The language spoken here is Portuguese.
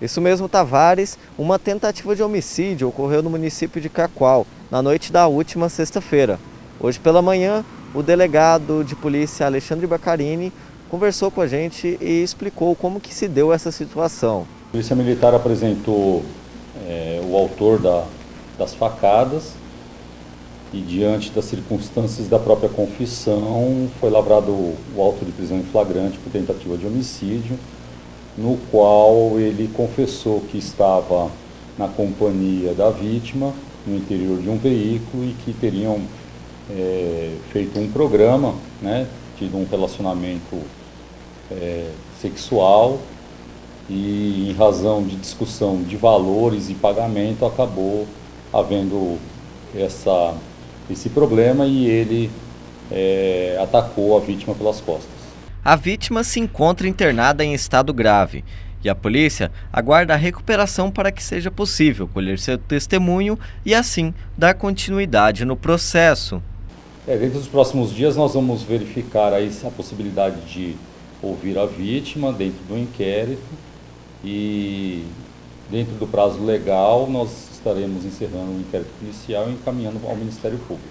Isso mesmo, Tavares, uma tentativa de homicídio ocorreu no município de Cacoal, na noite da última sexta-feira. Hoje pela manhã, o delegado de polícia Alexandre Bacarini conversou com a gente e explicou como que se deu essa situação. A polícia militar apresentou é, o autor da, das facadas e diante das circunstâncias da própria confissão foi lavrado o auto de prisão em flagrante por tentativa de homicídio, no qual ele confessou que estava na companhia da vítima no interior de um veículo e que teriam é, feito um programa, né, tido um relacionamento é, sexual e em razão de discussão de valores e pagamento acabou havendo essa, esse problema e ele é, atacou a vítima pelas costas. A vítima se encontra internada em estado grave e a polícia aguarda a recuperação para que seja possível colher seu testemunho e assim dar continuidade no processo. É, dentro dos próximos dias nós vamos verificar aí a possibilidade de ouvir a vítima dentro do inquérito e dentro do prazo legal nós estaremos encerrando o inquérito policial e encaminhando ao Ministério Público.